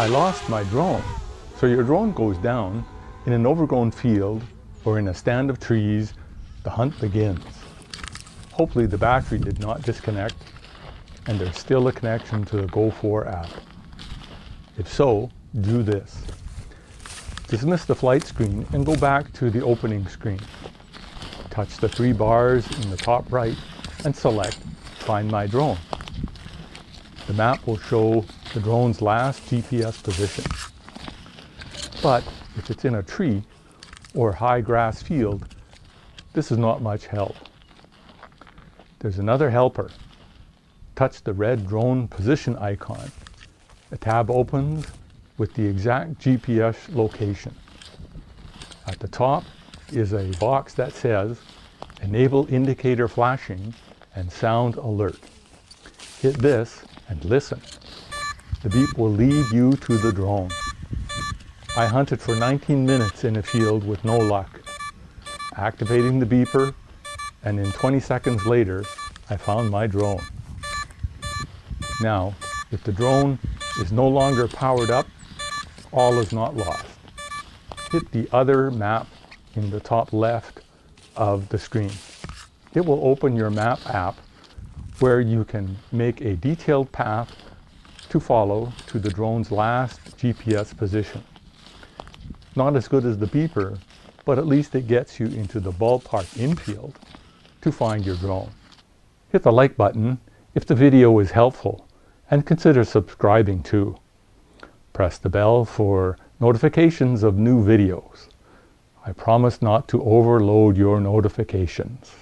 I lost my drone. So your drone goes down in an overgrown field or in a stand of trees, the hunt begins. Hopefully the battery did not disconnect and there's still a connection to the Go4 app. If so, do this. Dismiss the flight screen and go back to the opening screen. Touch the three bars in the top right and select Find My Drone. The map will show the drone's last GPS position. But if it's in a tree or high grass field, this is not much help. There's another helper. Touch the red drone position icon. A tab opens with the exact GPS location. At the top is a box that says Enable Indicator Flashing and Sound Alert. Hit this and listen. The beep will lead you to the drone. I hunted for 19 minutes in a field with no luck. Activating the beeper, and in 20 seconds later, I found my drone. Now, if the drone is no longer powered up, all is not lost. Hit the other map in the top left of the screen. It will open your map app where you can make a detailed path to follow to the drone's last GPS position. Not as good as the beeper, but at least it gets you into the ballpark infield to find your drone. Hit the like button if the video is helpful and consider subscribing too. Press the bell for notifications of new videos. I promise not to overload your notifications.